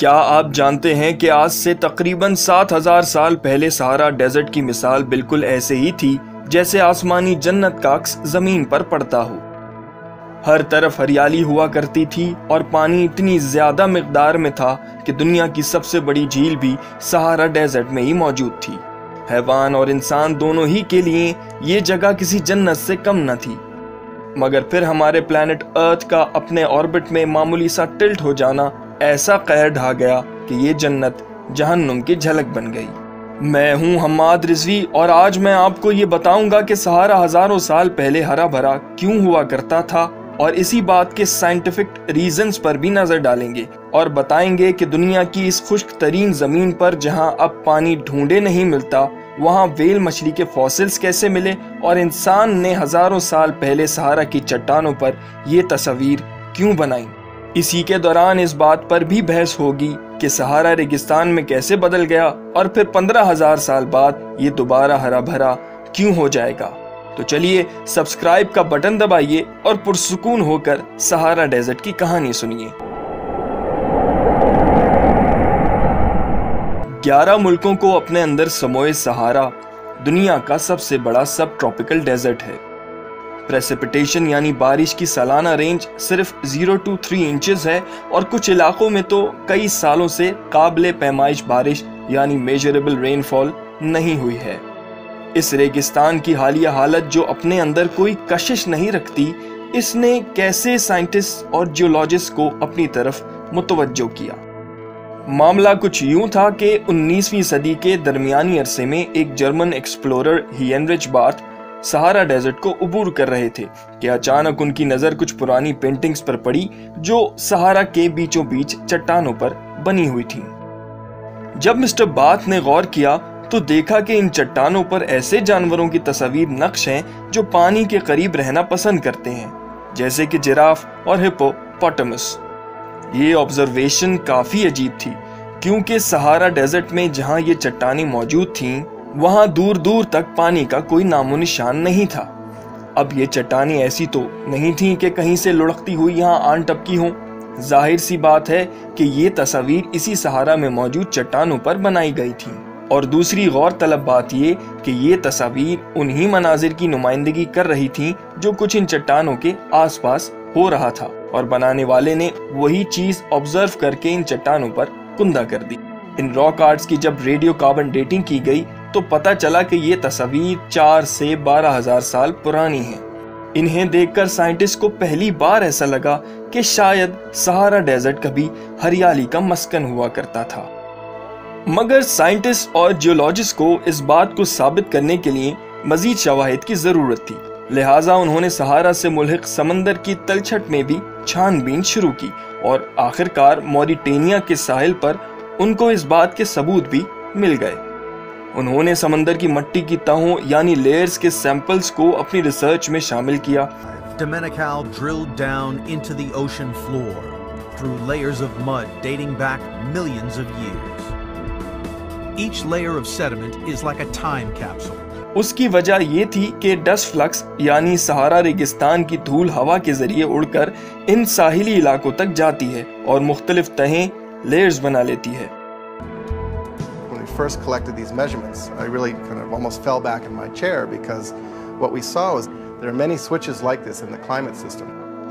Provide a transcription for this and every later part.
کیا آپ جانتے ہیں کہ آج سے تقریباً سات ہزار سال پہلے سہارا ڈیزرٹ کی مثال بالکل ایسے ہی تھی جیسے آسمانی جنت کا عکس زمین پر پڑتا ہو۔ ہر طرف ہریالی ہوا کرتی تھی اور پانی اتنی زیادہ مقدار میں تھا کہ دنیا کی سب سے بڑی جھیل بھی سہارا ڈیزرٹ میں ہی موجود تھی۔ حیوان اور انسان دونوں ہی کے لیے یہ جگہ کسی جنت سے کم نہ تھی۔ مگر پھر ہمارے پلانٹ ارتھ کا اپنے آربٹ میں معمولی سا ٹلٹ ہو جانا ایسا قہر ڈھا گیا کہ یہ جنت جہنم کی جھلک بن گئی۔ میں ہوں حماد رضوی اور آج میں آپ کو یہ بتاؤں گا کہ سہارا ہزاروں سال پہلے ہرا بھرا کیوں ہوا کرتا تھا اور اسی بات کے سائنٹیفک ریزنز پر بھی نظر ڈالیں گے اور بتائیں گے کہ دنیا کی اس خشک ترین زمین پر جہاں اب پانی ڈھونڈے نہیں ملتا، وہاں ویل مچھلی کے فوسلز کیسے ملے اور انسان نے ہزاروں سال پہلے سہارا کی چٹانوں پر یہ تصویر کیوں بنائی؟ اسی کے دوران اس بات پر بھی بحث ہوگی کہ سہارا ریگستان میں کیسے بدل گیا اور پھر پندرہ ہزار سال بعد یہ دوبارہ ہرا بھرا کیوں ہو جائے گا؟ تو چلیے، سبسکرائب کا بٹن دبائیے اور پرسکون ہو کر سہارا ڈیزرٹ کی کہانی سنیے۔ گیارہ ملکوں کو اپنے اندر سموئے سہارا دنیا کا سب سے بڑا سب ٹراپیکل ڈیزرٹ ہے۔ پریسپیٹیشن یعنی بارش کی سالانہ رینج صرف زیرو ٹو تھری انچز ہے اور کچھ علاقوں میں تو کئی سالوں سے قابل پیمائش بارش یعنی میجربل رین فال نہیں ہوئی ہے۔ اس ریگستان کی حالیہ حالت جو اپنے اندر کوئی کشش نہیں رکھتی، اس نے کیسے سائنٹسٹ اور جیولوجسٹ کو اپنی طرف متوجہ کیا؟ معاملہ کچھ یوں تھا کہ انیسویں صدی کے درمیانی عرصے میں ایک جرمن ایکسپلورر ہینرچ بارت سہارا ڈیزرٹ کو عبور کر رہے تھے کہ اچانک ان کی نظر کچھ پرانی پینٹنگز پر پڑی جو سہارا کے بیچوں بیچ چٹانوں پر بنی ہوئی تھی جب مسٹر بات نے غور کیا تو دیکھا کہ ان چٹانوں پر ایسے جانوروں کی تصاویر نقش ہیں جو پانی کے قریب رہنا پسند کرتے ہیں، جیسے کہ جراف اور ہپو پوٹمس یہ آبزرویشن کافی عجیب تھی، کیونکہ سہارا ڈیزرٹ میں جہاں یہ چٹانی موجود تھیں وہاں دور دور تک پانی کا کوئی نام و نشان نہیں تھا۔ اب یہ چٹانی ایسی تو نہیں تھی کہ کہیں سے لڑکتی ہوئی یہاں آن ٹپکی ہوں۔ ظاہر سی بات ہے کہ یہ تصاویر اسی سہارا میں موجود چٹانوں پر بنائی گئی تھی اور دوسری غور طلب بات یہ کہ یہ تصاویر انہی مناظر کی نمائندگی کر رہی تھی جو کچھ ان چٹانوں کے آس پاس ہو رہا تھا۔ اور بنانے والے نے وہی چیز آبزرو کر کے ان چٹانوں پر کندہ کر دی۔ ان راک آرٹس کی جب ریڈیو کاربن ڈیٹنگ کی گئی تو پتا چلا کہ یہ تصویر چار سے بارہ ہزار سال پرانی ہیں۔ انہیں دیکھ کر سائنٹسٹ کو پہلی بار ایسا لگا کہ شاید سہارا ڈیزرٹ کبھی ہریالی کا مسکن ہوا کرتا تھا۔ مگر سائنٹسٹ اور جیولوجسٹ کو اس بات کو ثابت کرنے کے لیے مزید شواہد کی ضرورت تھی۔ لہٰذا انہوں نے سہارا سے ملحق سمندر کی تلچھٹ میں بھی چھان بین شروع کی اور آخرکار موریٹینیا کے ساحل پر ان کو اس بات کے ثبوت بھی مل گئے۔ انہوں نے سمندر کی مٹی کی تہوں یعنی لیئرز کے سیمپلز کو اپنی ریسرچ میں شامل کیا Domenical drilled down into the ocean floor through layers of mud dating back millions of years. Each layer of sediment is like a time capsule. اس کی وجہ یہ تھی کہ ڈس فلکس یعنی سہارا ریگستان کی دھول ہوا کے ذریعے اڑ کر ان ساحلی علاقوں تک جاتی ہے اور مختلف تہیں لیئرز بنا لیتی ہے first collected these measurements, I really kind of almost fell back in my chair because what we saw was there are many switches like this in the climate system.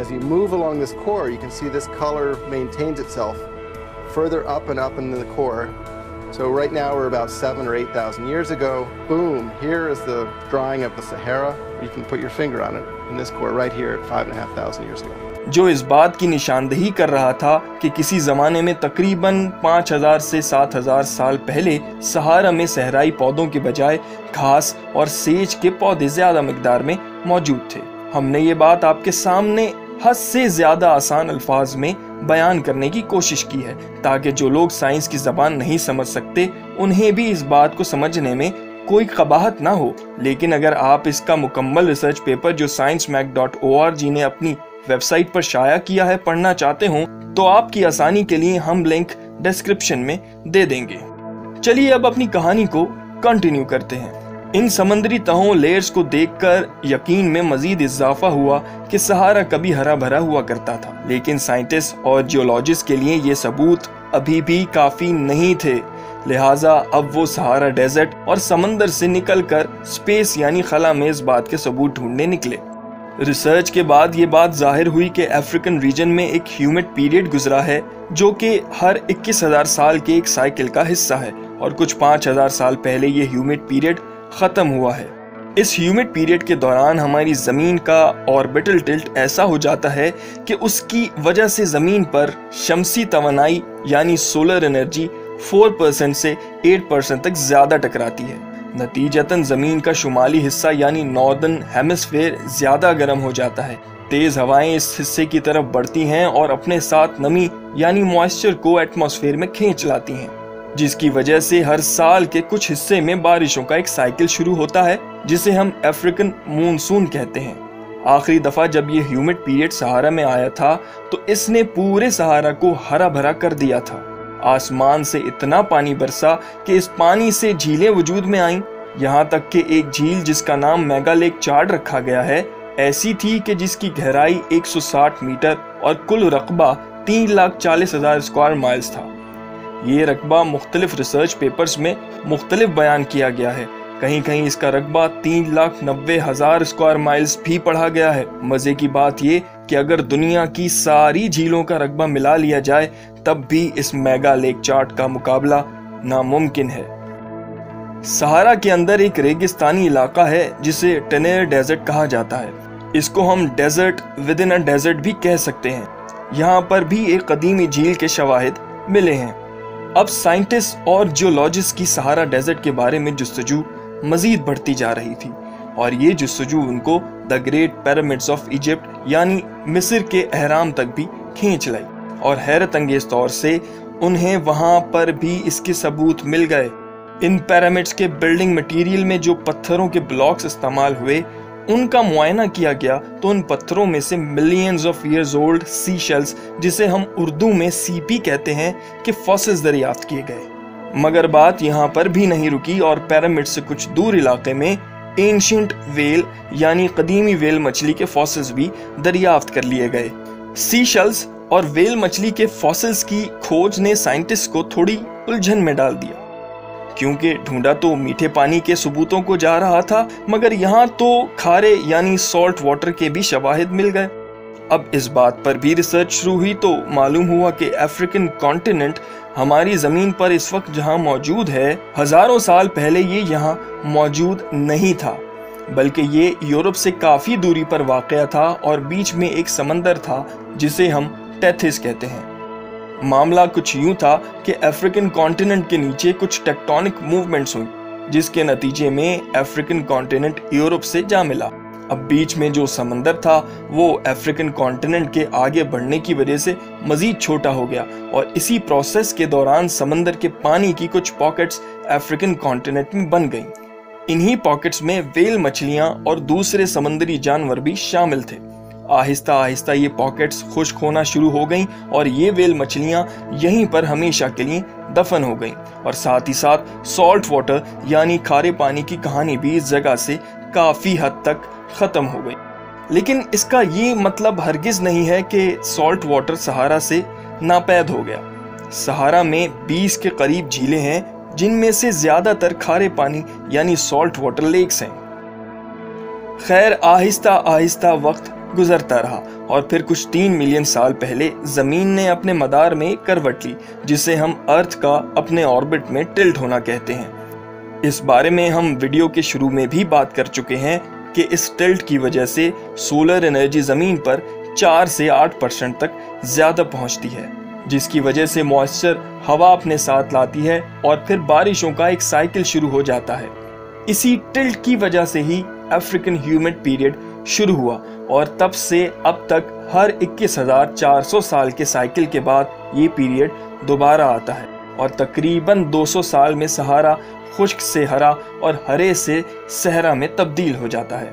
As you move along this core, you can see this color maintains itself further up and up in the core So right now we're about seven or 8,000 years ago. Boom, here is the drawing of the Sahara. You can put your finger on it in this core right here at five and a half thousand years ago. جو اس بات کی نشاندہی کر رہا تھا کہ کسی زمانے میں تقریباً پانچ ہزار سے سات ہزار سال پہلے سہارا میں صحرائی پودوں کے بجائے گھاس اور سیج کے پودے زیادہ مقدار میں موجود تھے ہم نے یہ بات آپ کے سامنے حد سے زیادہ آسان الفاظ میں بیان کرنے کی کوشش کی ہے تاکہ جو لوگ سائنس کی زبان نہیں سمجھ سکتے، انہیں بھی اس بات کو سمجھنے میں کوئی قباحت نہ ہو۔ لیکن اگر آپ اس کا مکمل ریسرچ پیپر جو science mag dot O R G نے اپنی ویب سائٹ پر شائع کیا ہے پڑھنا چاہتے ہوں، تو آپ کی آسانی کے لیے ہم لنک ڈسکرپشن میں دے دیں گے۔ چلیے اب اپنی کہانی کو کنٹینیو کرتے ہیں۔ ان سمندری تہوں لیئرز کو دیکھ کر یقین میں مزید اضافہ ہوا کہ سہارا کبھی ہرا بھرا ہوا کرتا تھا، لیکن سائنٹسٹ اور جیولوجسٹ کے لیے یہ ثبوت ابھی بھی کافی نہیں تھے۔ لہٰذا اب وہ سہارا ڈیزرٹ اور سمندر سے نکل کر سپیس یعنی خلا میں اس بات کے ثبوت ڈھونڈنے نکلے۔ ریسرچ کے بعد یہ بات ظاہر ہوئی کہ افریقن ریجن میں ایک ہیومٹ پیریڈ گزرا ہے، جو کہ ہر اکیس ہزار سال کے ایک سائیکل کا حصہ ہے اور کچھ پانچ ہزار سال پہلے یہ ہیومٹ پیریڈ ختم ہوا ہے۔ اس ہیومٹ پیریڈ کے دوران ہماری زمین کا آربیٹل ٹلٹ ایسا ہو جاتا ہے کہ اس کی وجہ سے زمین پر شمسی توانائی یعنی سولر انرجی فور پرسنٹ سے ایٹ پرسنٹ تک زیادہ ٹکراتی ہے۔ نتیجتاً زمین کا شمالی حصہ یعنی ناردن ہیمسفیئر زیادہ گرم ہو جاتا ہے۔ تیز ہوائیں اس حصے کی طرف بڑھتی ہیں اور اپنے ساتھ نمی یعنی موائسچر کو ایٹماسفیئر میں کھینچ لاتی ہیں۔ جس کی وجہ سے ہر سال کے کچھ حصے میں بارشوں کا ایک سائیکل شروع ہوتا ہے، جسے ہم افریقن مونسون کہتے ہیں۔ آخری دفعہ جب یہ ہیومٹ پیریڈ سہارا میں آیا تھا، تو اس نے پورے سہارا کو ہرا بھرا کر دیا تھا۔ آسمان سے اتنا پانی برسا کہ اس پانی سے جھیلیں وجود میں آئیں۔ یہاں تک کہ ایک جھیل جس کا نام میگا لیک چارڈ رکھا گیا ہے، ایسی تھی کہ جس کی گہرائی ایک سو ساٹھ میٹر اور کل رقبہ تین لاکھ چالیس ہزار اسکوائر مائلز تھا۔ یہ رقبہ مختلف ریسرچ پیپرز میں مختلف بیان کیا گیا ہے۔ کہیں کہیں اس کا رقبہ تین لاکھ نوے ہزار اسکوائر مائلز بھی پڑھا گیا ہے۔ مزے کی بات یہ کہ اگر دنیا کی ساری جھیلوں کا رقبہ ملا لیا جائے، تب بھی اس میگا لیک چارٹ کا مقابلہ ناممکن ہے۔ سہارا کے اندر ایک ریگستانی علاقہ ہے جسے ٹنیر ڈیزرٹ کہا جاتا ہے۔ اس کو ہم ڈیزرٹ ود ان ڈیزرٹ بھی کہہ سکتے ہیں۔ یہاں پر بھی ایک قدیمی جھیل کے شواہد ملے ہیں۔ اب سائنٹسٹ اور جیولوجسٹ کی سہارا ڈیزرٹ کے بارے میں جستجو مزید بڑھتی جا رہی تھی اور یہ جستجو ان کو the great pyramids of Egypt یعنی مصر کے احرام تک بھی کھینچ لائی اور حیرت انگیز طور سے انہیں وہاں پر بھی اس کے ثبوت مل گئے۔ ان پیرامڈز کے بلڈنگ مٹیریل میں جو پتھروں کے بلاکس استعمال ہوئے ان کا معائنہ کیا گیا تو ان پتھروں میں سے millions of years old sea shells جسے ہم اردو میں سی پی کہتے ہیں، کہ فوسلز دریافت کیے گئے۔ مگر بات یہاں پر بھی نہیں رکی اور پیرامڈ سے کچھ دور علاقے میں اینشنٹ ویل یعنی قدیمی ویل مچھلی کے فوسلز بھی دریافت کر لیے گئے۔ سی شیلز اور ویل مچھلی کے فوسلز کی کھوج نے سائنٹسٹ کو تھوڑی الجھن میں ڈال دیا۔ کیونکہ ڈھونڈا تو میٹھے پانی کے ثبوتوں کو جا رہا تھا، مگر یہاں تو کھارے یعنی سالٹ واٹر کے بھی شواہد مل گئے۔ اب اس بات پر بھی ریسرچ شروع ہوئی تو معلوم ہوا کہ افریقن کانٹیننٹ ہماری زمین پر اس وقت جہاں موجود ہے، ہزاروں سال پہلے یہ یہاں موجود نہیں تھا، بلکہ یہ یورپ سے کافی دوری پر واقع تھا اور بیچ میں ایک سمندر تھا، جسے ہم ٹیتھس کہتے ہیں۔ معاملہ کچھ یوں تھا کہ افریقن کانٹیننٹ کے نیچے کچھ ٹیکٹونک موومنٹس ہوئی جس کے نتیجے میں افریقن کانٹیننٹ یورپ سے جا ملا۔ اب بیچ میں جو سمندر تھا، وہ افریقن کانٹیننٹ کے آگے بڑھنے کی وجہ سے مزید چھوٹا ہو گیا۔ اور اسی پروسیس کے دوران سمندر کے پانی کی کچھ پاکٹس افریقن کانٹیننٹ میں بن گئیں۔ انہی پاکٹس میں ویل مچھلیاں اور دوسرے سمندری جانور بھی شامل تھے۔ آہستہ آہستہ یہ پاکٹس خشک ہونا شروع ہو گئیں اور یہ ویل مچھلیاں یہیں پر ہمیشہ کے لیے دفن ہو گئیں۔ اور ساتھ ہی ساتھ سالٹ واٹر یعنی کھارے پانی کی کہانی بھی اس جگہ سے کافی حد تک ختم ہو گئی۔ لیکن اس کا یہ مطلب ہرگز نہیں ہے کہ سالٹ واٹر سہارا سے ناپید ہو گیا۔ سہارا میں بیس کے قریب جھیلیں ہیں جن میں سے زیادہ تر کھارے پانی یعنی سالٹ واٹر لیکس ہیں۔ خیر، آہستہ آہستہ وقت گزرتا رہا اور پھر کچھ تین ملین سال پہلے زمین نے اپنے مدار میں کروٹ لی، جسے ہم ارتھ کا اپنے آربٹ میں ٹلٹ ہونا کہتے ہیں۔ اس بارے میں ہم ویڈیو کے شروع میں بھی بات کر چکے ہیں کہ اس ٹلٹ کی وجہ سے سولر انرجی زمین پر چار سے آٹھ پرسنٹ تک زیادہ پہنچتی ہے، جس کی وجہ سے موئسچر ہوا اپنے ساتھ لاتی ہے اور پھر بارشوں کا ایک سائیکل شروع ہو جاتا ہے۔ اسی ٹلٹ کی وجہ سے ہی افریقن ہیومٹ پیریڈ شروع ہوا۔ اور تب سے اب تک ہر اکیس ہزار چار سو سال کے سائیکل کے بعد یہ پیریڈ دوبارہ آتا ہے اور تقریباً دو سو سال میں سہارا، خشک سے ہرا اور ہرے سے صحرا میں تبدیل ہو جاتا ہے۔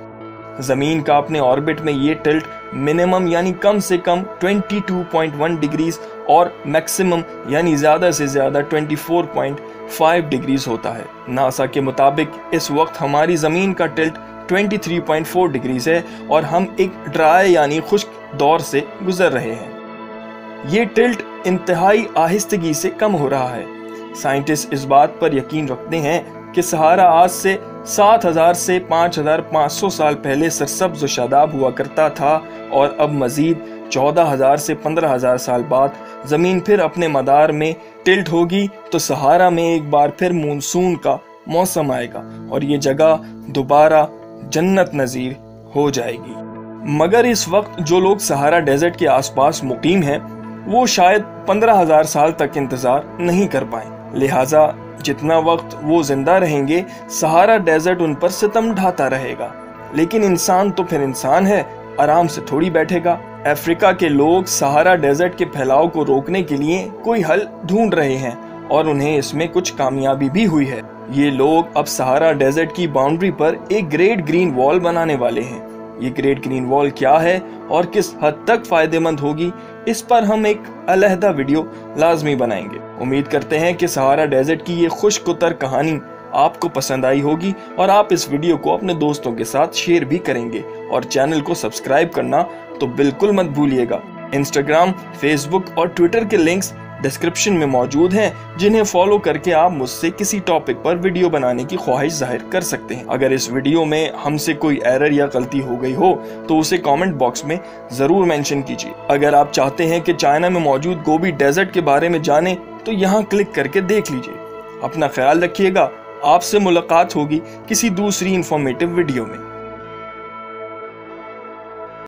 زمین کا اپنے آربٹ میں یہ ٹلٹ منیمم یعنی کم سے کم 22.1 ڈگریز اور میکسیمم یعنی زیادہ سے زیادہ 24.5 5 ڈگریز ہوتا ہے۔ ناسا کے مطابق اس وقت ہماری زمین کا ٹلٹ 23.4 ڈگریز ہے اور ہم ایک ڈرائے یعنی خشک دور سے گزر رہے ہیں۔ یہ ٹلٹ انتہائی آہستگی سے کم ہو رہا ہے۔ سائنٹسٹ اس بات پر یقین رکھتے ہیں کہ سہارا آج سے سات ہزار سے پانچ ہزار پانچ سو سال پہلے سرسبز و شاداب ہوا کرتا تھا اور اب مزید چودہ ہزار سے پندرہ ہزار سال بعد زمین پھر اپنے مدار میں ٹلٹ ہوگی تو سہارا میں ایک بار پھر مونسون کا موسم آئے گا اور یہ جگہ دوبارہ جنت نظیر ہو جائے گی۔ مگر اس وقت جو لوگ سہارا ڈیزرٹ کے آس پاس مقیم ہیں، وہ شاید پندرہ ہزار سال تک انتظار نہیں کر پائیں۔ لہٰذا جتنا وقت وہ زندہ رہیں گے، سہارا ڈیزرٹ ان پر ستم ڈھاتا رہے گا۔ لیکن انسان تو پھر انسان ہے، آرام سے تھوڑی بیٹھے گا۔ افریقہ کے لوگ سہارا ڈیزرٹ کے پھیلاؤ کو روکنے کے لیے کوئی حل ڈھونڈ رہے ہیں اور انہیں اس میں کچھ کامیابی بھی ہوئی ہے۔ یہ لوگ اب سہارا ڈیزرٹ کی باؤنڈری پر ایک گریٹ گرین وال بنانے والے ہیں۔ یہ گریٹ گرین وال کیا ہے اور کس حد تک فائدے مند ہوگی، اس پر ہم ایک علیحدہ ویڈیو لازمی بنائیں گے۔ امید کرتے ہیں کہ سہارا ڈیزرٹ کی یہ خوش کتر کہانی آپ کو پسند آئی ہوگی اور آپ اس ویڈیو کو اپنے دوستوں کے ساتھ شیئر بھی کریں گے۔ اور چینل کو سبسکرائب کرنا تو بالکل مت بھولیے گا۔ انسٹاگرام، فیس بک اور ٹویٹر کے لنکس ڈسکرپشن میں موجود ہیں، جنہیں فالو کر کے آپ مجھ سے کسی ٹاپک پر ویڈیو بنانے کی خواہش ظاہر کر سکتے ہیں۔ اگر اس ویڈیو میں ہم سے کوئی ایرر یا غلطی ہو گئی ہو، تو اسے کامنٹ باکس میں ضرور مینشن کیجیے۔ اگر آپ چاہتے ہیں کہ چائنا میں موجود گوبی ڈیزرٹ کے بارے میں جانیں، تو یہاں کلک کر کے دیکھ لیجیے۔ اپنا خیال رکھیے گا، آپ سے ملاقات ہوگی کسی دوسری انفارمیٹو ویڈیو میں۔